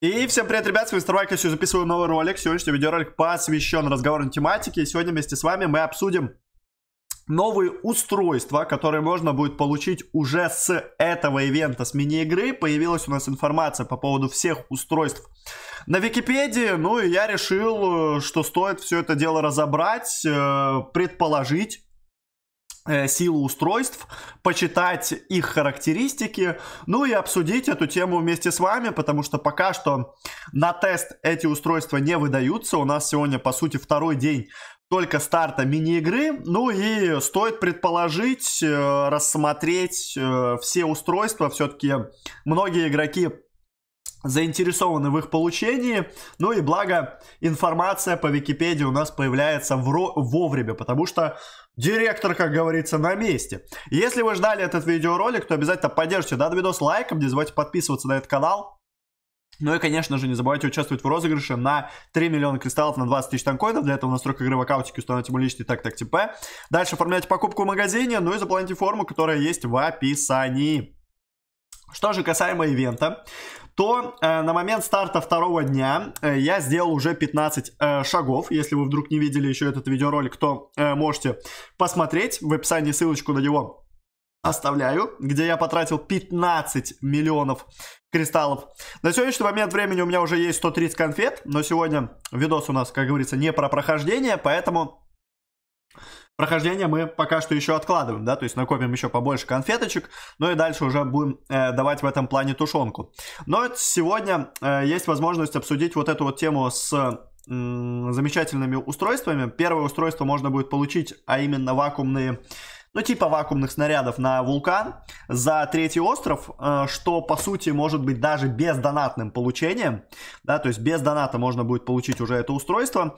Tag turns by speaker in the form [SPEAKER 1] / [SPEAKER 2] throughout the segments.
[SPEAKER 1] И всем привет, ребят, с вами Старвайк, я записываю новый ролик. Сегодняшний видеоролик посвящен разговорной тематике. И сегодня вместе с вами мы обсудим новые устройства, которые можно будет получить уже с этого ивента, с мини-игры. Появилась у нас информация по поводу всех устройств на Википедии. Ну и я решил, что стоит все это дело разобрать, э, предположить, Э, силу устройств, почитать их характеристики, ну и обсудить эту тему вместе с вами, потому что пока что на тест эти устройства не выдаются. У нас сегодня, по сути, второй день только старта мини-игры. Ну и стоит предположить, э, рассмотреть э, все устройства. Все-таки многие игроки заинтересованы в их получении. Ну и благо информация по Википедии у нас появляется вовремя, потому что Директор, как говорится, на месте. Если вы ждали этот видеоролик, то обязательно поддержите данный видос лайком, не забывайте подписываться на этот канал. Ну и, конечно же, не забывайте участвовать в розыгрыше на 3 миллиона кристаллов на 20 тысяч танкоинов. Для этого настройка игры в аккаунтике установите мой личный так так ТП. Дальше оформляйте покупку в магазине, ну и заполните форму, которая есть в описании. Что же касаемо ивента, то э, на момент старта второго дня э, я сделал уже 15 э, шагов. Если вы вдруг не видели еще этот видеоролик, то э, можете посмотреть. В описании ссылочку на него оставляю, где я потратил 15 миллионов кристаллов. На сегодняшний момент времени у меня уже есть 130 конфет, но сегодня видос у нас, как говорится, не про прохождение, поэтому Прохождение мы пока что еще откладываем, да, то есть накопим еще побольше конфеточек, ну и дальше уже будем э, давать в этом плане тушенку. Но сегодня э, есть возможность обсудить вот эту вот тему с замечательными устройствами. Первое устройство можно будет получить, а именно вакуумные ну, типа вакуумных снарядов на вулкан за третий остров, э, что, по сути, может быть даже бездонатным получением, да, то есть без доната можно будет получить уже это устройство.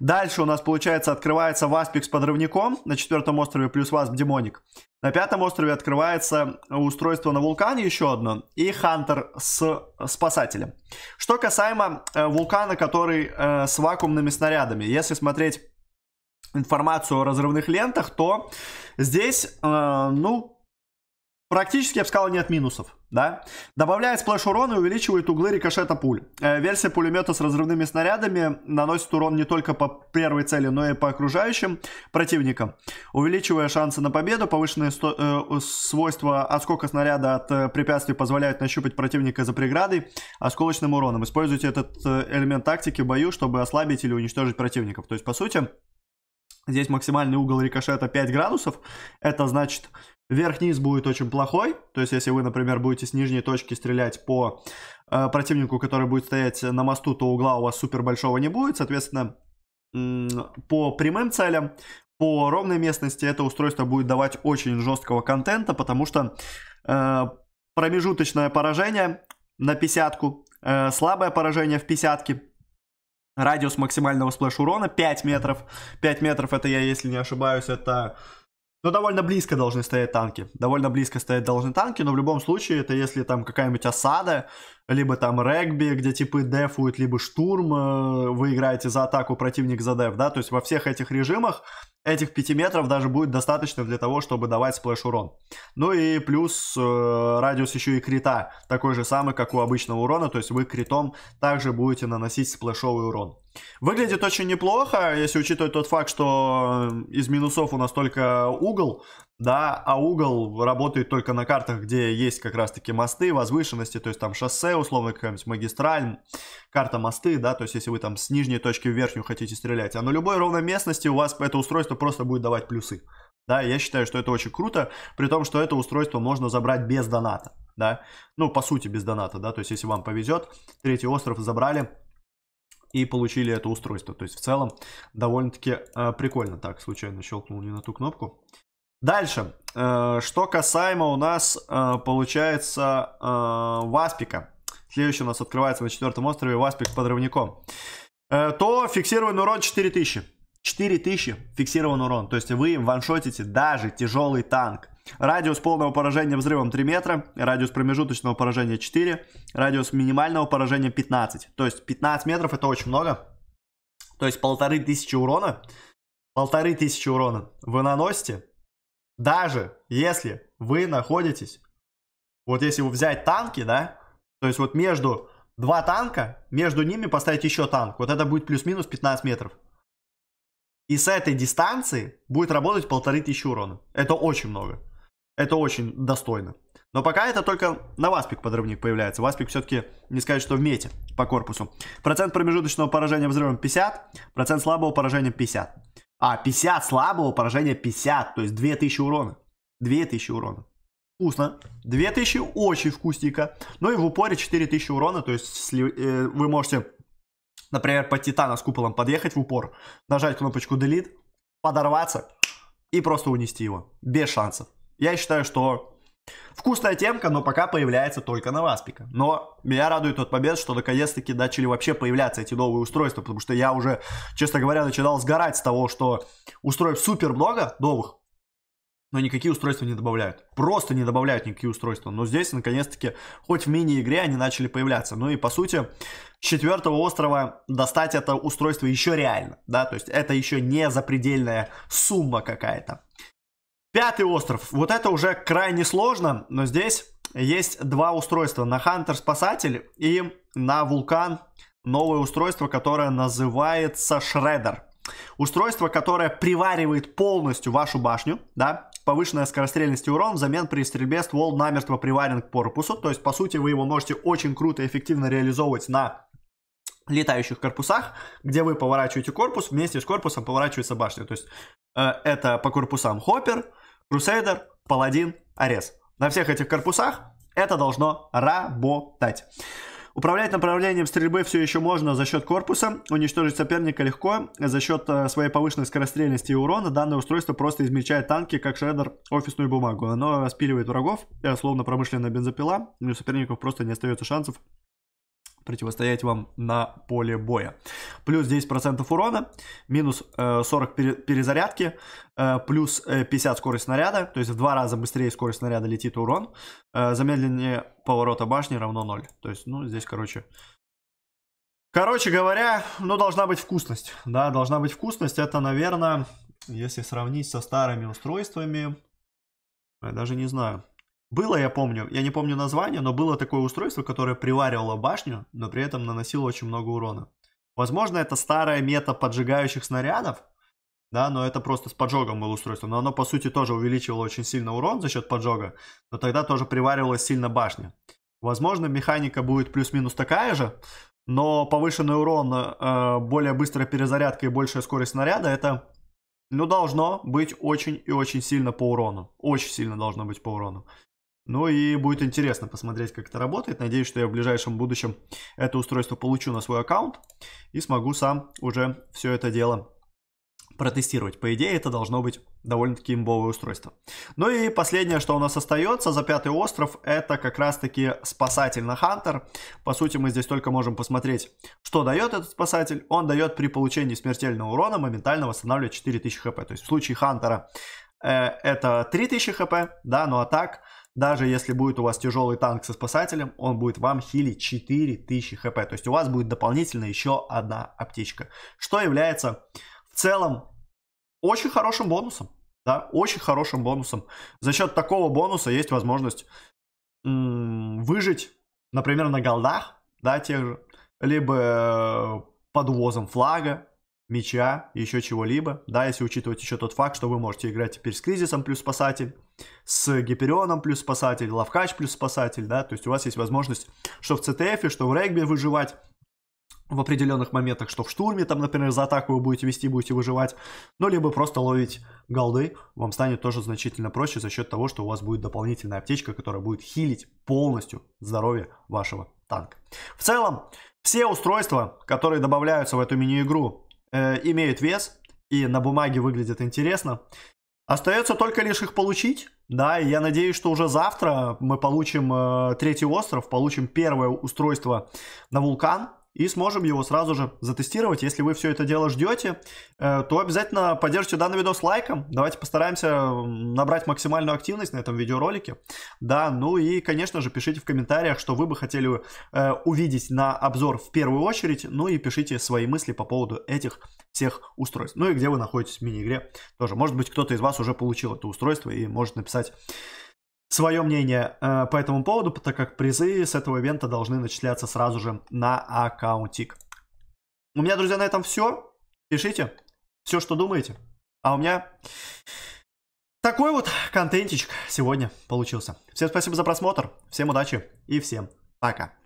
[SPEAKER 1] Дальше у нас, получается, открывается Васпик с подрывником на четвертом острове плюс Васп Демоник. На пятом острове открывается устройство на вулкане еще одно и Хантер с спасателем. Что касаемо э, вулкана, который э, с вакуумными снарядами, если смотреть информацию о разрывных лентах, то здесь, э, ну, практически, я бы сказал, нет минусов. Да? Добавляет splash урон и увеличивает углы рикошета пуль. Э, версия пулемета с разрывными снарядами наносит урон не только по первой цели, но и по окружающим противникам, увеличивая шансы на победу. Повышенные сто- э, свойства отскока снаряда от э, препятствий позволяют нащупать противника за преградой осколочным уроном. Используйте этот э, элемент тактики в бою, чтобы ослабить или уничтожить противников. То есть, по сути, Здесь максимальный угол рикошета 5 градусов. Это значит, верх-низ будет очень плохой. То есть, если вы, например, будете с нижней точки стрелять по э, противнику, который будет стоять на мосту, то угла у вас супер большого не будет. Соответственно, по прямым целям, по ровной местности это устройство будет давать очень жесткого контента, потому что э, промежуточное поражение на пятьдесятку, э, слабое поражение в пятьдесятке Радиус максимального splash урона 5 метров. 5 метров это я, если не ошибаюсь, это... Ну, довольно близко должны стоять танки. Довольно близко стоять должны танки, но в любом случае, это если там какая-нибудь осада, либо там регби, где типы дефуют, либо штурм, э, вы играете за атаку, противник за def, да, то есть во всех этих режимах этих 5 метров даже будет достаточно для того, чтобы давать splash урон. Ну и плюс э, радиус еще и крита, такой же самый, как у обычного урона, то есть вы критом также будете наносить сплэшовый урон. Выглядит очень неплохо, если учитывать тот факт, что из минусов у нас только угол, да, а угол работает только на картах, где есть как раз-таки мосты, возвышенности, то есть там шоссе, условно, какая-нибудь магистраль, карта мосты, да, то есть если вы там с нижней точки в верхнюю хотите стрелять, а на любой ровной местности у вас это устройство просто будет давать плюсы, да, я считаю, что это очень круто, при том, что это устройство можно забрать без доната, да, ну, по сути, без доната, да, то есть если вам повезет, третий остров забрали, и получили это устройство. То есть в целом довольно-таки э, прикольно. Так, случайно щелкнул не на ту кнопку. Дальше. Э, что касаемо у нас, э, получается, э, Васпика. Следующий у нас открывается на четвертом острове Васпик с подрывником. То фиксированный урон 4000. 4000 фиксированный урон. То есть вы ваншотите даже тяжелый танк. Радиус полного поражения взрывом 3 метра, радиус промежуточного поражения 4, радиус минимального поражения 15. То есть 15 метров это очень много. То есть полторы тысячи урона, полторы тысячи урона вы наносите даже если вы находитесь, вот если взять танки, да, то есть вот между два танка, между ними поставить еще танк. Вот это будет плюс-минус 15 метров. И с этой дистанции будет работать полторы тысячи урона. Это очень много. Это очень достойно. Но пока это только на Васпик подрывник появляется. Васпик все-таки не сказать, что в мете по корпусу. Процент промежуточного поражения взрывом 50, процент слабого поражения 50. А, 50 слабого поражения 50, то есть 2000 урона. 2000 урона. Вкусно. 2000 очень вкусненько. Ну и в упоре 4000 урона, то есть э, вы можете, например, по Титана с куполом подъехать в упор, нажать кнопочку Delete, подорваться и просто унести его. Без шансов. Я считаю, что Вкусная темка, но пока появляется только на Васпика. Но меня радует тот побед, что наконец-таки начали вообще появляться эти новые устройства, потому что я уже, честно говоря, начинал сгорать с того, что устройств супер много новых, но никакие устройства не добавляют. Просто не добавляют никакие устройства. Но здесь, наконец-таки, хоть в мини-игре они начали появляться. Ну и, по сути, с четвертого острова достать это устройство еще реально. Да, то есть это еще не запредельная сумма какая-то. Пятый остров. Вот это уже крайне сложно, но здесь есть два устройства. На Хантер Спасатель и на Вулкан новое устройство, которое называется Шредер. Устройство, которое приваривает полностью вашу башню, да, повышенная скорострельность урон, взамен при стрельбе ствол намертво приварен к корпусу, то есть, по сути, вы его можете очень круто и эффективно реализовывать на летающих корпусах, где вы поворачиваете корпус, вместе с корпусом поворачивается башня, то есть, э, это по корпусам Хоппер, Крусейдер, Паладин, Арес. На всех этих корпусах это должно работать. Управлять направлением стрельбы все еще можно за счет корпуса. Уничтожить соперника легко. За счет э, своей повышенной скорострельности и урона данное устройство просто измельчает танки, как шредер, офисную бумагу. Оно распиливает врагов, э, словно промышленная бензопила. У соперников просто не остается шансов противостоять вам на поле боя. Плюс 10% урона, минус э, 40 перезарядки, э, плюс э, 50 скорость снаряда, то есть в два раза быстрее скорость снаряда летит урон. Э, замедление поворота башни равно 0. То есть, ну, здесь, короче... Короче говоря, ну, должна быть вкусность. Да, должна быть вкусность. Это, наверное, если сравнить со старыми устройствами, я даже не знаю. Было, я помню, я не помню название, но было такое устройство, которое приваривало башню, но при этом наносило очень много урона. Возможно, это старая мета поджигающих снарядов, да, но это просто с поджогом было устройство. Но оно, по сути, тоже увеличивало очень сильно урон за счет поджога, но тогда тоже приваривалась сильно башня. Возможно, механика будет плюс-минус такая же, но повышенный урон, э, более быстрая перезарядка и большая скорость снаряда, это, ну, должно быть очень и очень сильно по урону. Очень сильно должно быть по урону. Ну и будет интересно посмотреть, как это работает. Надеюсь, что я в ближайшем будущем это устройство получу на свой аккаунт и смогу сам уже все это дело протестировать. По идее, это должно быть довольно-таки имбовое устройство. Ну и последнее, что у нас остается за пятый остров, это как раз-таки спасатель на Хантер. По сути, мы здесь только можем посмотреть, что дает этот спасатель. Он дает при получении смертельного урона моментально восстанавливать 4000 хп. То есть в случае Хантера э, это 3000 хп, да, ну а так даже если будет у вас тяжелый танк со спасателем, он будет вам хилить 4000 хп. То есть у вас будет дополнительно еще одна аптечка. Что является в целом очень хорошим бонусом. Да, очень хорошим бонусом. За счет такого бонуса есть возможность м- выжить, например, на голдах, да, тех же, либо э, под увозом флага, меча, еще чего-либо, да, если учитывать еще тот факт, что вы можете играть теперь с Кризисом плюс Спасатель, с Гиперионом плюс Спасатель, Лавкач плюс Спасатель, да, то есть у вас есть возможность что в CTF, что в регби выживать, в определенных моментах, что в штурме, там, например, за атаку вы будете вести, будете выживать, ну, либо просто ловить голды, вам станет тоже значительно проще за счет того, что у вас будет дополнительная аптечка, которая будет хилить полностью здоровье вашего танка. В целом, все устройства, которые добавляются в эту мини-игру, э, имеют вес и на бумаге выглядят интересно. Остается только лишь их получить, да, и я надеюсь, что уже завтра мы получим э, третий остров, получим первое устройство на вулкан, и сможем его сразу же затестировать. Если вы все это дело ждете, э, то обязательно поддержите данный видос лайком. Давайте постараемся набрать максимальную активность на этом видеоролике. Да, ну и, конечно же, пишите в комментариях, что вы бы хотели э, увидеть на обзор в первую очередь. Ну и пишите свои мысли по поводу этих всех устройств. Ну и где вы находитесь в мини-игре тоже. Может быть, кто-то из вас уже получил это устройство и может написать свое мнение э, по этому поводу, так как призы с этого ивента должны начисляться сразу же на аккаунтик. У меня, друзья, на этом все. Пишите все, что думаете. А у меня такой вот контентичек сегодня получился. Всем спасибо за просмотр, всем удачи и всем пока.